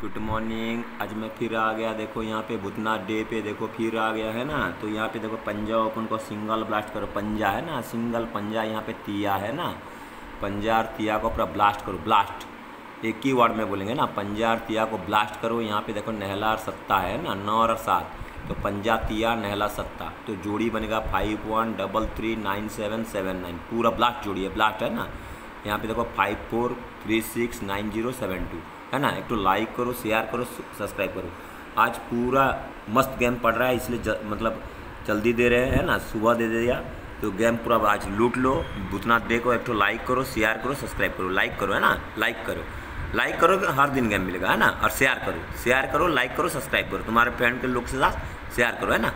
Good morning आज मैं फिर आ गया, देखो यहाँ पे भूतनाथ डे पे, देखो फिर आ गया है ना? तो यहाँ पे देखो पंजा ओपन को सिंगल ब्लास्ट करो। पंजा है ना? सिंगल पंजा यहाँ पे तिया है ना? पंजार तिया को पूरा ब्लास्ट करो। ब्लास्ट। एक ही वर्ड में बोलेंगे ना पंजार तिया को ब्लास्ट करो। यहाँ पे देखो नहला और सत्ता है ना? नौ और सात। तो पंजा, तिया, नहला, सत्ता। तो जोड़ी बनेगा five one double three nine seven seven nine पूरा ब्लास्ट जोड़ी है। ब्लास्ट है ना? यहाँ पे देखो five four three six nine zero seven two है ना? एक तो लाइक करो शेयर करो सब्सक्राइब करो। आज पूरा मस्त गेम पड़ रहा है इसलिए ज, मतलब जल्दी दे रहे हैं ना? सुबह दे दिया तो गेम पूरा आज लूट लो। भूतनाथ देखो एक तो लाइक करो शेयर करो सब्सक्राइब करो। लाइक करो है ना? लाइक करो। लाइक करो हर दिन गेम मिलेगा है ना? और शेयर करो। शेयर करो लाइक करो सब्सक्राइब करो। तुम्हारे फ्रेंड के लोग के साथ शेयर करो है ना?